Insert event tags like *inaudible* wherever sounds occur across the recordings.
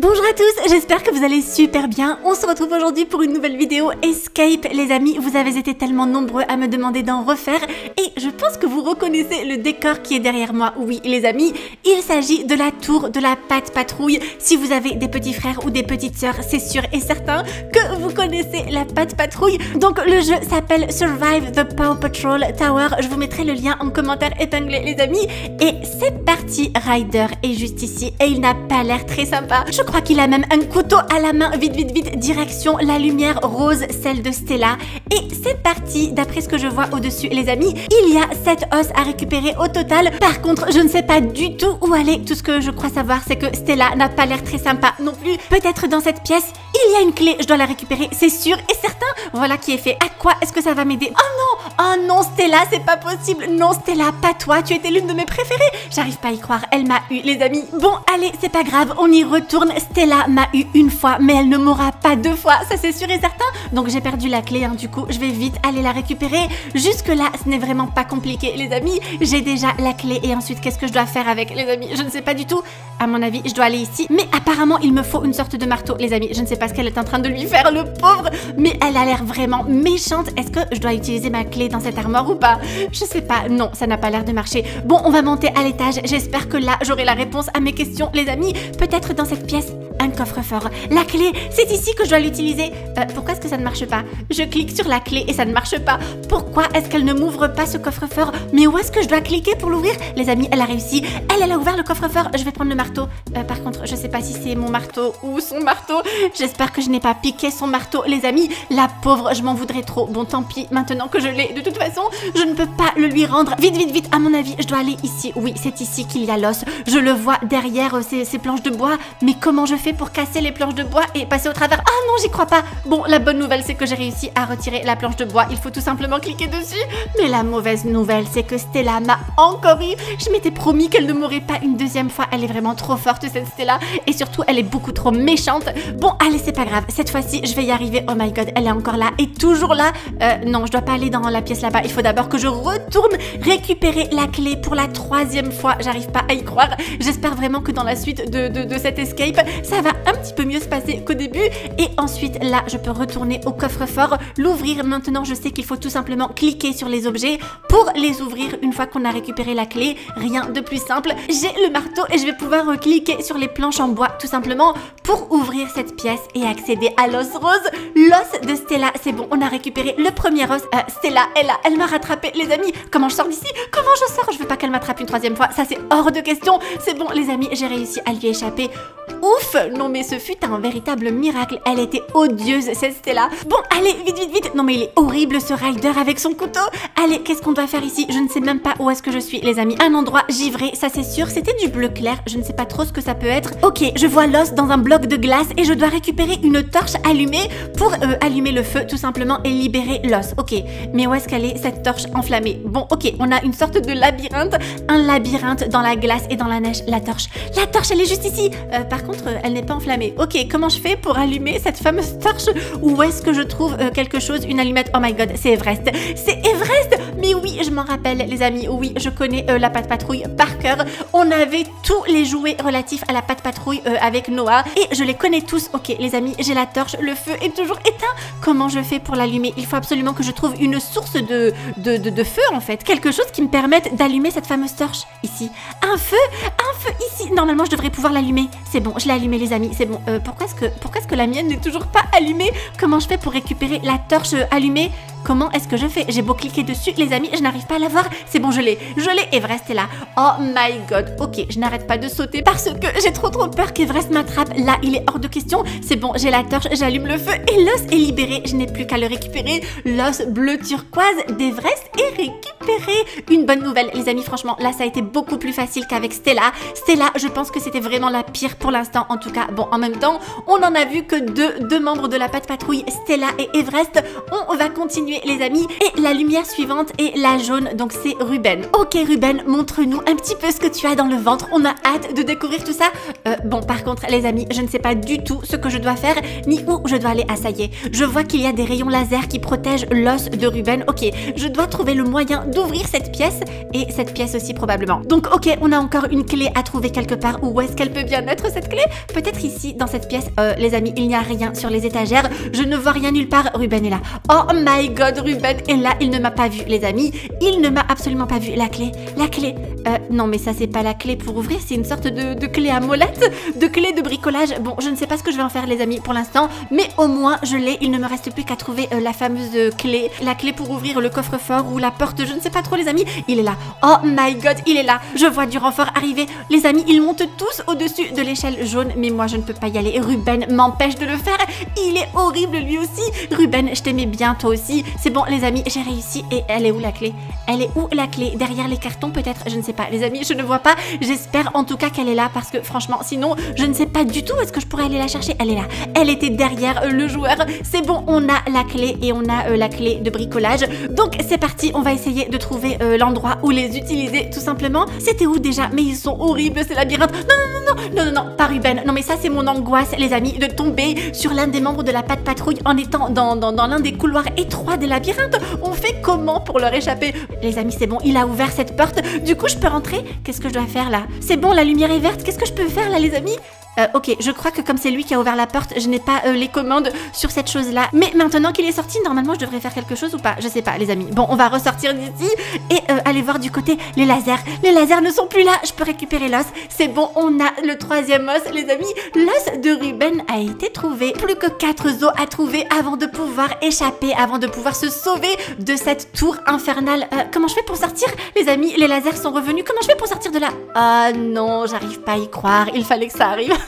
Bonjour à tous, j'espère que vous allez super bien. On se retrouve aujourd'hui pour une nouvelle vidéo Escape. Les amis, vous avez été tellement nombreux à me demander d'en refaire et je pense que vous reconnaissez le décor qui est derrière moi. Oui, les amis, il s'agit de la tour de la patte patrouille. Si vous avez des petits frères ou des petites sœurs, c'est sûr et certain que vous connaissez la patte patrouille. Donc le jeu s'appelle Survive the Paw Patrol Tower. Je vous mettrai le lien en commentaire épinglé, les amis. Et c'est parti, Ryder est juste ici et il n'a pas l'air très sympa. Crois qu'il a même un couteau à la main. Vite, vite, vite, direction la lumière rose, celle de Stella. Et c'est parti, d'après ce que je vois au-dessus, les amis, il y a 7 os à récupérer au total. Par contre, je ne sais pas du tout où aller. Tout ce que je crois savoir, c'est que Stella n'a pas l'air très sympa non plus. Peut-être dans cette pièce, il y a une clé, je dois la récupérer, c'est sûr et certain. Voilà qui est fait. À quoi est-ce que ça va m'aider? Oh non Oh non, Stella, c'est pas possible. Non, Stella, pas toi. Tu étais l'une de mes préférées. J'arrive pas à y croire. Elle m'a eu, les amis. Bon, allez, c'est pas grave. On y retourne. Stella m'a eu une fois, mais elle ne m'aura pas deux fois. Ça, c'est sûr et certain. Donc, j'ai perdu la clé. Hein, du coup, je vais vite aller la récupérer. Jusque-là, ce n'est vraiment pas compliqué, les amis. J'ai déjà la clé. Et ensuite, qu'est-ce que je dois faire avec, les amis? Je ne sais pas du tout. À mon avis, je dois aller ici. Mais apparemment, il me faut une sorte de marteau, les amis. Je ne sais pas ce qu'elle est en train de lui faire, le pauvre. Mais elle a l'air vraiment méchante. Est-ce que je dois utiliser ma clé dans cette armoire ou pas? Je sais pas. Non, ça n'a pas l'air de marcher. Bon, on va monter à l'étage. J'espère que là, j'aurai la réponse à mes questions, les amis. Peut-être dans cette pièce un coffre-fort. La clé, c'est ici que je dois l'utiliser. Euh, pourquoi est-ce que ça ne marche pas? Je clique sur la clé et ça ne marche pas. Pourquoi est-ce qu'elle ne m'ouvre pas ce coffre-fort? Mais où est-ce que je dois cliquer pour l'ouvrir? Les amis, elle a réussi. Elle, elle a ouvert le coffre-fort. Je vais prendre le marteau. Euh, par contre, je sais pas si c'est mon marteau ou son marteau. J'espère que je n'ai pas piqué son marteau, les amis. La pauvre, je m'en voudrais trop. Bon, tant pis, maintenant que je l'ai. De toute façon, je ne peux pas le lui rendre. Vite, vite, vite. À mon avis, je dois aller ici. Oui, c'est ici qu'il y a l'os. Je le vois derrière euh, ces planches de bois. Mais comment je fais pour casser les planches de bois et passer au travers Ah non, j'y crois pas Bon, la bonne nouvelle, c'est que j'ai réussi à retirer la planche de bois. Il faut tout simplement cliquer dessus. Mais la mauvaise nouvelle, c'est que Stella m'a encore eu. Je m'étais promis qu'elle ne m'aurait pas une deuxième fois. Elle est vraiment trop forte, cette Stella. Et surtout, elle est beaucoup trop méchante. Bon, allez, c'est pas grave. Cette fois-ci, je vais y arriver. Oh my god, elle est encore là. Et toujours là. Euh, non, je dois pas aller dans la pièce là-bas. Il faut d'abord que je retourne récupérer la clé pour la troisième fois. J'arrive pas à y croire. J'espère vraiment que dans la suite de, de, de cette escape, ça va un petit peu mieux se passer qu'au début. Et ensuite, là, je peux retourner au coffre-fort, l'ouvrir. Maintenant, je sais qu'il faut tout simplement cliquer sur les objets pour les ouvrir une fois qu'on a récupéré la clé. Rien de plus simple. J'ai le marteau et je vais pouvoir cliquer sur les planches en bois tout simplement pour ouvrir cette pièce et accéder à l'os rose. L'os de Stella, c'est bon, on a récupéré le premier os. Euh, Stella, elle, a, elle m'a rattrapé, les amis. Comment je sors d'ici? Comment je sors? Je veux pas qu'elle m'attrape une troisième fois. Ça, c'est hors de question. C'est bon, les amis, j'ai réussi à lui échapper. Ouf Non mais ce fut un véritable miracle. Elle était odieuse, cette Stella. Bon, allez, vite, vite, vite. Non mais il est horrible ce Ryder avec son couteau. Allez, qu'est-ce qu'on doit faire ici? Je ne sais même pas où est-ce que je suis, les amis. Un endroit givré, ça c'est sûr. C'était du bleu clair. Je ne sais pas trop ce que ça peut être. Ok, je vois l'os dans un bloc de glace et je dois récupérer une torche allumée pour euh, allumer le feu tout simplement et libérer l'os. Ok, mais où est-ce qu'elle est cette torche enflammée? Bon, ok, on a une sorte de labyrinthe. Un labyrinthe dans la glace et dans la neige. La torche. La torche, elle est juste ici. Euh, par elle n'est pas enflammée. Ok, comment je fais pour allumer cette fameuse torche? Où est-ce que je trouve euh, quelque chose Une allumette? Oh my god, c'est Everest. C'est Everest Mais oui, je m'en rappelle, les amis. Oui, je connais euh, la patte patrouille par cœur. On avait tous les jouets relatifs à la patte patrouille euh, avec Noah. Et je les connais tous. Ok, les amis, j'ai la torche. Le feu est toujours éteint. Comment je fais pour l'allumer? Il faut absolument que je trouve une source de, de, feu, en fait. Quelque chose qui me permette d'allumer cette fameuse torche. Ici. Un feu? Un feu ici Normalement, je devrais pouvoir l'allumer. C'est bon, je l'ai allumé, les amis. C'est bon. Euh, pourquoi pourquoi est-ce que la mienne n'est toujours pas allumée? Comment je fais pour récupérer la torche allumée? Comment est-ce que je fais? J'ai beau cliquer dessus, les amis, je n'arrive pas à la voir. C'est bon, je l'ai. Je l'ai. Everest est là. Oh my god. Ok, je n'arrête pas de sauter parce que j'ai trop trop peur qu'Everest m'attrape. Là, il est hors de question. C'est bon, j'ai la torche, j'allume le feu et l'os est libéré. Je n'ai plus qu'à le récupérer. L'os bleu turquoise d'Everest est récupéré. Une bonne nouvelle, les amis. Franchement, là, ça a été beaucoup plus facile qu'avec Stella. Stella, je pense que c'était vraiment la pire pour l'instant. En tout cas, bon, en même temps, on en a vu que deux, deux membres de la patte patrouille, Stella et Everest. On va continuer les amis. Et la lumière suivante est la jaune, donc c'est Ruben. Ok Ruben, montre-nous un petit peu ce que tu as dans le ventre. On a hâte de découvrir tout ça. Euh, bon, par contre, les amis, je ne sais pas du tout ce que je dois faire, ni où je dois aller. Ah, ça y est. Je vois qu'il y a des rayons laser qui protègent l'os de Ruben. Ok, je dois trouver le moyen d'ouvrir cette pièce et cette pièce aussi probablement. Donc, ok, on a encore une clé à trouver quelque part. Où est-ce qu'elle peut bien être cette clé? Peut-être ici, dans cette pièce. Euh, les amis, il n'y a rien sur les étagères. Je ne vois rien nulle part. Ruben est là. Oh my god, Ruben est là. Il ne m'a pas vu, les amis. Il ne m'a absolument pas vu. La clé, la clé. Euh, non, mais ça, c'est pas la clé pour ouvrir. C'est une sorte de, clé à molette, de clé de bricolage. Bon, je ne sais pas ce que je vais en faire, les amis, pour l'instant. Mais au moins, je l'ai. Il ne me reste plus qu'à trouver euh, la fameuse clé. La clé pour ouvrir le coffre-fort ou la porte. Je ne sais pas trop, les amis. Il est là. Oh my god, il est là. Je vois du renfort arriver. Les amis, ils montent tous au-dessus de l'échelle jaune. Mais moi, je ne peux pas y aller. Ruben m'empêche de le faire. Il est horrible, lui aussi. Ruben, je t'aimais bien, toi aussi. C'est bon, les amis, j'ai réussi. Et elle est où la clé? Elle est où la clé? Derrière les cartons, peut-être? Je ne sais pas. Les amis, je ne vois pas. J'espère en tout cas qu'elle est là parce que franchement, sinon, je ne sais pas du tout est-ce que je pourrais aller la chercher. Elle est là. Elle était derrière euh, le joueur. C'est bon, on a la clé et on a euh, la clé de bricolage. Donc, c'est parti. On va essayer de trouver euh, l'endroit où les utiliser tout simplement. C'était où déjà? Mais ils sont horribles, ces labyrinthes. Non, non, non, non, non, non, pas Ruben. Non, mais ça, c'est mon angoisse, les amis, de tomber sur l'un des membres de la patte patrouille en étant dans, dans l'un des couloirs étroits des labyrinthes. On fait comment pour leur échapper? Les amis, c'est bon, il a ouvert cette porte. Du coup, je peux rentrer? Qu'est-ce que je dois faire là? C'est bon, la lumière est verte. Qu'est-ce que je peux faire là, les amis? Euh, ok, je crois que comme c'est lui qui a ouvert la porte, je n'ai pas euh, les commandes sur cette chose-là. Mais maintenant qu'il est sorti, normalement, je devrais faire quelque chose ou pas? Je sais pas, les amis. Bon, on va ressortir d'ici et euh, aller voir du côté les lasers. Les lasers ne sont plus là. Je peux récupérer l'os. C'est bon, on a le troisième os, les amis. L'os de Ruben a été trouvé. Plus que quatre os à trouver avant de pouvoir échapper, avant de pouvoir se sauver de cette tour infernale. comment je fais pour sortir Les amis, les lasers sont revenus. Comment je fais pour sortir de là? Ah non, j'arrive pas à y croire. Il fallait que ça arrive. *laughs*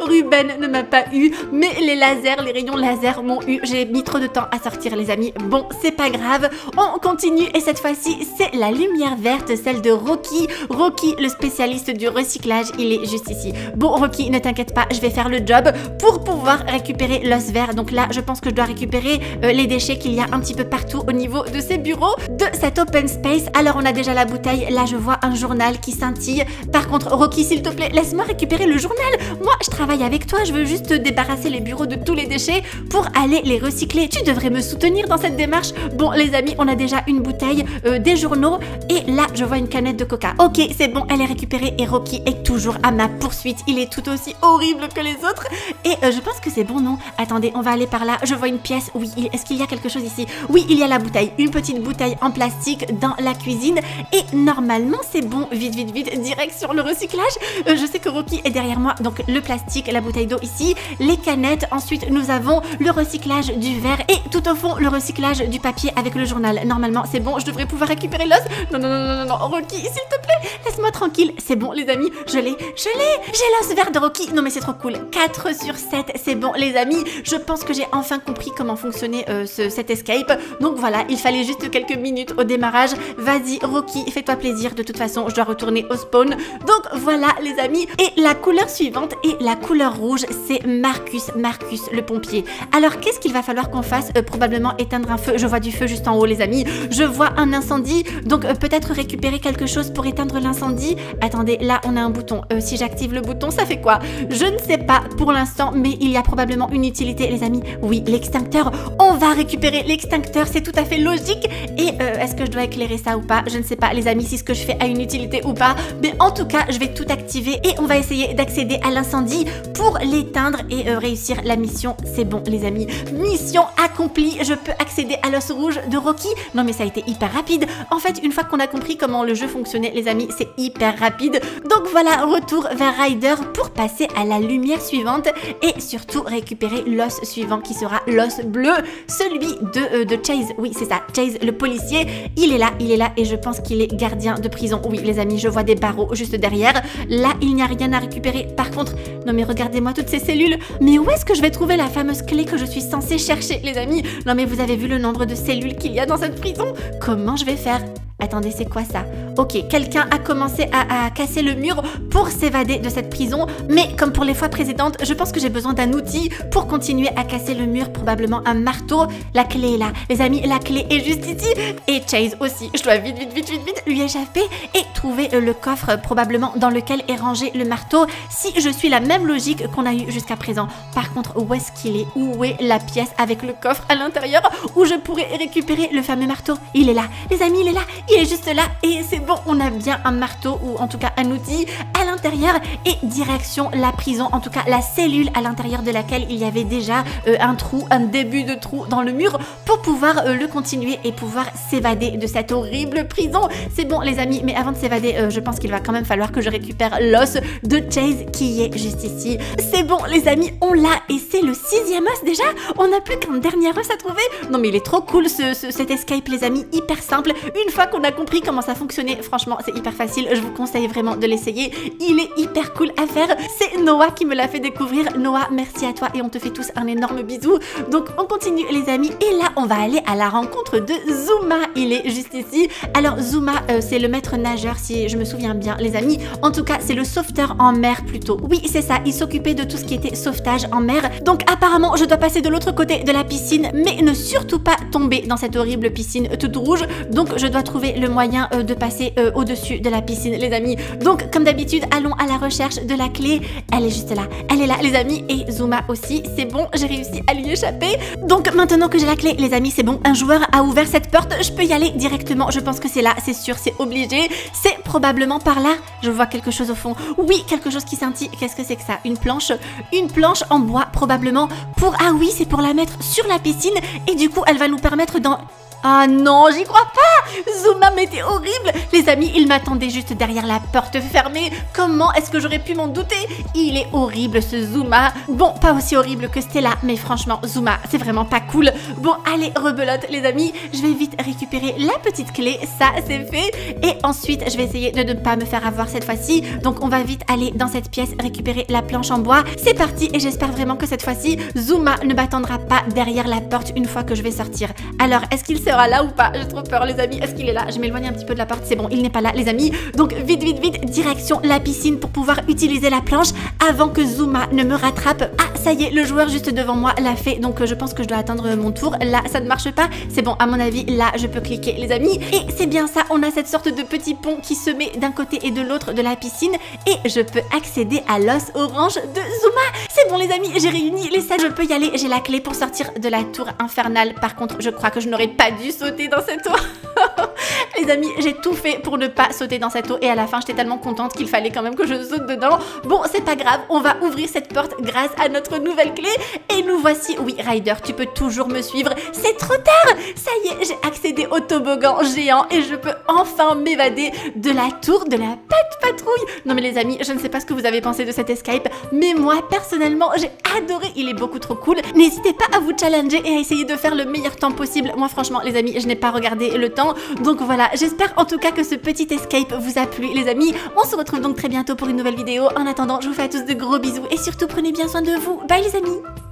Ruben ne m'a pas eu, mais les lasers, les rayons laser m'ont eu. J'ai mis trop de temps à sortir, les amis. Bon, c'est pas grave. On continue et cette fois-ci, c'est la lumière verte, celle de Rocky. Rocky, le spécialiste du recyclage, il est juste ici. Bon, Rocky, ne t'inquiète pas, je vais faire le job pour pouvoir récupérer l'os vert. Donc là, je pense que je dois récupérer euh, les déchets qu'il y a un petit peu partout au niveau de ces bureaux de cet open space. Alors, on a déjà la bouteille. Là, je vois un journal qui scintille. Par contre, Rocky, s'il te plaît, laisse-moi récupérer le journal. Moi, je travaille avec toi, je veux juste débarrasser les bureaux de tous les déchets pour aller les recycler. Tu devrais me soutenir dans cette démarche. Bon, les amis, on a déjà une bouteille, euh, des journaux, et là, je vois une canette de coca. Ok, c'est bon, elle est récupérée, et Rocky est toujours à ma poursuite. Il est tout aussi horrible que les autres, et euh, je pense que c'est bon, non? Attendez, on va aller par là. Je vois une pièce. Oui, est-ce qu'il y a quelque chose ici? Oui, il y a la bouteille. Une petite bouteille en plastique dans la cuisine, et normalement, c'est bon. Vite, vite, vite, direct sur le recyclage. Euh, je sais que Rocky est derrière moi, donc le plastique la bouteille d'eau ici, les canettes, ensuite nous avons le recyclage du verre et tout au fond le recyclage du papier avec le journal. Normalement c'est bon, je devrais pouvoir récupérer l'os. Non, non, non, non, non, Rocky, s'il te plaît, laisse-moi tranquille. C'est bon les amis, je l'ai, je l'ai, j'ai l'os vert de Rocky. Non mais c'est trop cool. 4 sur 7, c'est bon les amis. Je pense que j'ai enfin compris comment fonctionnait euh, ce, cet escape. Donc voilà, il fallait juste quelques minutes au démarrage. Vas-y Rocky, fais-toi plaisir. De toute façon, je dois retourner au spawn. Donc voilà les amis. Et la couleur suivante est la couleur rouge, c'est Marcus, Marcus le pompier. Alors qu'est-ce qu'il va falloir qu'on fasse? Euh, Probablement éteindre un feu. Je vois du feu juste en haut les amis. Je vois un incendie. Donc euh, peut-être récupérer quelque chose pour éteindre l'incendie? Attendez, là on a un bouton. Euh, si j'active le bouton, ça fait quoi? Je ne sais pas pour l'instant, mais il y a probablement une utilité les amis. Oui, l'extincteur. On va récupérer l'extincteur, c'est tout à fait logique. Et est-ce que je dois éclairer ça ou pas? Je ne sais pas les amis si ce que je fais a une utilité ou pas. Mais en tout cas, je vais tout activer et on va essayer d'accéder à l'incendie pour l'éteindre et euh, réussir la mission. C'est bon les amis, mission accomplie, je peux accéder à l'os rouge de Rocky. Non mais ça a été hyper rapide. En fait, une fois qu'on a compris comment le jeu fonctionnait les amis, c'est hyper rapide. Donc voilà, retour vers Ryder pour passer à la lumière suivante et surtout récupérer l'os suivant qui sera l'os bleu, celui de, euh, de Chase. Oui, c'est ça, Chase le policier. Il est là, il est là et je pense qu'il est gardien de prison. Oui les amis, je vois des barreaux juste derrière. Là, il n'y a rien à récupérer. Par contre, non mais regardez Regardez-moi toutes ces cellules. Mais où est-ce que je vais trouver la fameuse clé que je suis censée chercher, les amis? Non mais vous avez vu le nombre de cellules qu'il y a dans cette prison? Comment je vais faire? Attendez, c'est quoi ça? Ok, quelqu'un a commencé à, casser le mur pour s'évader de cette prison, mais comme pour les fois précédentes, je pense que j'ai besoin d'un outil pour continuer à casser le mur, probablement un marteau. La clé est là, les amis, la clé est juste ici, et Chase aussi. Je dois vite, vite, vite, vite, vite lui échapper et trouver le coffre probablement dans lequel est rangé le marteau, si je suis la même logique qu'on a eu jusqu'à présent. Par contre, où est-ce qu'il est? Où est la pièce avec le coffre à l'intérieur où je pourrais récupérer le fameux marteau? Il est là, les amis, il est là, il est juste là, et c'est bon, on a bien un marteau, ou en tout cas un outil. À et direction la prison, en tout cas la cellule à l'intérieur de laquelle il y avait déjà euh, un trou, un début de trou dans le mur, pour pouvoir euh, le continuer et pouvoir s'évader de cette horrible prison. C'est bon les amis, mais avant de s'évader, euh, je pense qu'il va quand même falloir que je récupère l'os de Chase qui est juste ici. C'est bon les amis, on l'a, et c'est le sixième os déjà On n'a plus qu'un dernier os à trouver Non mais il est trop cool ce, cet escape les amis, hyper simple. Une fois qu'on a compris comment ça fonctionnait, franchement c'est hyper facile, je vous conseille vraiment de l'essayer. Est hyper cool à faire, c'est Noah qui me l'a fait découvrir. Noah, merci à toi et on te fait tous un énorme bisou. Donc on continue les amis et là on va aller à la rencontre de Zuma. Il est juste ici. Alors Zuma euh, c'est le maître nageur si je me souviens bien les amis. En tout cas c'est le sauveteur en mer plutôt. Oui c'est ça, il s'occupait de tout ce qui était sauvetage en mer. Donc apparemment je dois passer de l'autre côté de la piscine mais ne surtout pas tomber dans cette horrible piscine toute rouge. Donc je dois trouver le moyen euh, de passer euh, au-dessus de la piscine les amis. Donc comme d'habitude allons à la recherche de la clé. Elle est juste là. Elle est là les amis et Zuma aussi. C'est bon, j'ai réussi à lui échapper. Donc maintenant que j'ai la clé les amis c'est bon. Un joueur a ouvert cette porte. Je peux y aller directement. Je pense que c'est là, c'est sûr, c'est obligé. C'est probablement par là. Je vois quelque chose au fond. Oui, quelque chose qui scintille. Qu'est-ce que c'est que ça? Une planche Une planche en bois probablement pour... Ah oui, c'est pour la mettre sur la piscine et du coup elle va nous permettre dans ah non, j'y crois pas Zuma m'était horrible Les amis, il m'attendait juste derrière la porte fermée. Comment est-ce que j'aurais pu m'en douter? Il est horrible ce Zuma. Bon, pas aussi horrible que Stella, mais franchement, Zuma, c'est vraiment pas cool. Bon, allez, rebelote les amis. Je vais vite récupérer la petite clé. Ça, c'est fait. Et ensuite, je vais essayer de ne pas me faire avoir cette fois-ci. Donc, on va vite aller dans cette pièce, récupérer la planche en bois. C'est parti et j'espère vraiment que cette fois-ci, Zuma ne m'attendra pas derrière la porte une fois que je vais sortir. Alors, est-ce qu'il se sera là ou pas J'ai trop peur les amis. Est-ce qu'il est là? Je m'éloigne un petit peu de la porte. C'est bon, il n'est pas là les amis. Donc vite, vite, vite, direction la piscine pour pouvoir utiliser la planche avant que Zuma ne me rattrape. Ah, ça y est, le joueur juste devant moi l'a fait. Donc je pense que je dois attendre mon tour. Là, ça ne marche pas. C'est bon, à mon avis, là, je peux cliquer les amis. Et c'est bien ça, on a cette sorte de petit pont qui se met d'un côté et de l'autre de la piscine. Et je peux accéder à l'os orange de Zuma. C'est bon les amis, j'ai réuni les salles. Je peux y aller. J'ai la clé pour sortir de la tour infernale. Par contre, je crois que je n'aurais pas dû sauter dans cette eau. *laughs* Les amis, j'ai tout fait pour ne pas sauter dans cette eau et à la fin, j'étais tellement contente qu'il fallait quand même que je saute dedans. Bon, c'est pas grave, on va ouvrir cette porte grâce à notre nouvelle clé et nous voici. Oui, Ryder, tu peux toujours me suivre. C'est trop tard Ça y est, j'ai accédé au toboggan géant et je peux enfin m'évader de la tour de la pâte patrouille. Non mais les amis, je ne sais pas ce que vous avez pensé de cet escape, mais moi, personnellement, j'ai adoré. Il est beaucoup trop cool. N'hésitez pas à vous challenger et à essayer de faire le meilleur temps possible. Moi, franchement, les amis, je n'ai pas regardé le temps. Donc j'espère en tout cas que ce petit escape vous a plu les amis. On se retrouve donc très bientôt pour une nouvelle vidéo. En attendant, je vous fais à tous de gros bisous et surtout prenez bien soin de vous. Bye les amis